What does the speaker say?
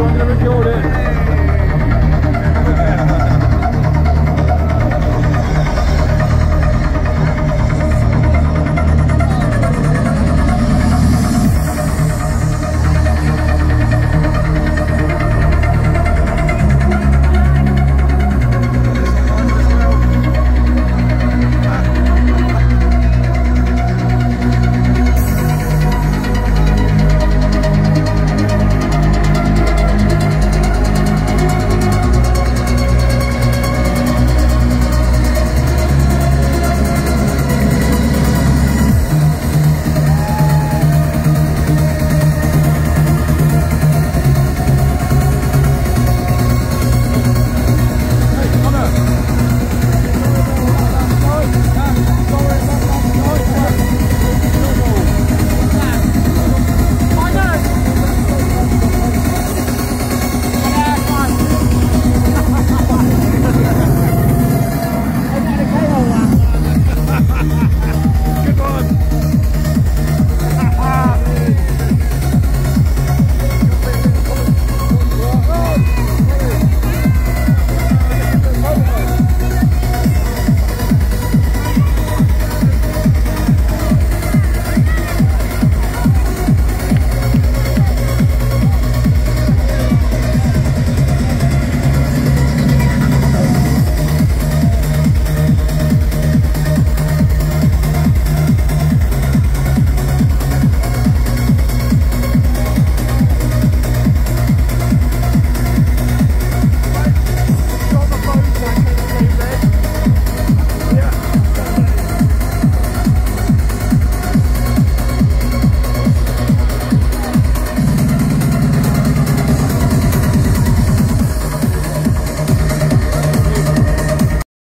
so I'm going to record it.